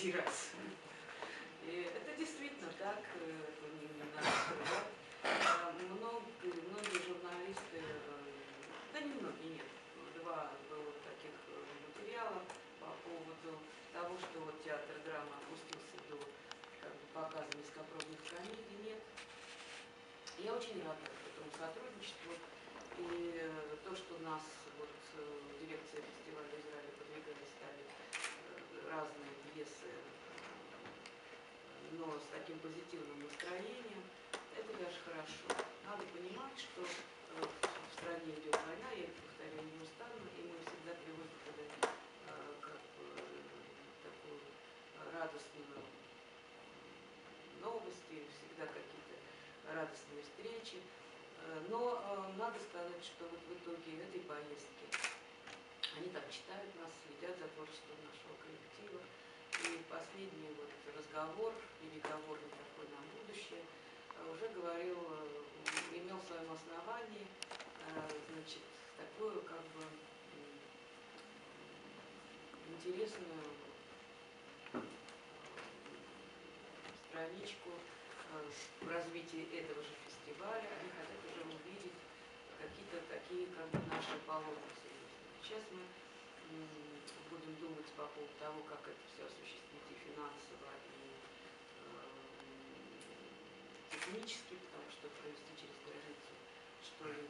третий раз. И это действительно так, э, это не, не надо Много, многие журналисты, э, да не многие, нет, два было таких э, материала по поводу того, что вот театр драмы опустился до как бы, показа низкопробных комедий, нет. Я очень рада этому сотрудничеству. И э, то, что нас вот э, дирекция фестиваля Израиля подвигали, стали э, пьесы, э, но с таким позитивным настроением, это даже хорошо. Надо понимать, что э, в стране идет война, я это повторяю неустанно, и мы всегда привыкли подать э, как такую новости, всегда какие-то радостные встречи. Э, Но надо сказать, что вот в итоге этой поездки они там читают нас, следят за творчеством нашего коллектива. И последний вот разговор, переговорный такой на будущее, э, уже говорил, э, имел в своем основании, э, значит, такую как бы интересную страничку в развитии этого же фестиваля. Они хотят уже увидеть какие-то такие как бы наши поломки. Сейчас мы будем думать по поводу того, как это все осуществить и финансово, и э, технически, потому что провести через границу что-либо нам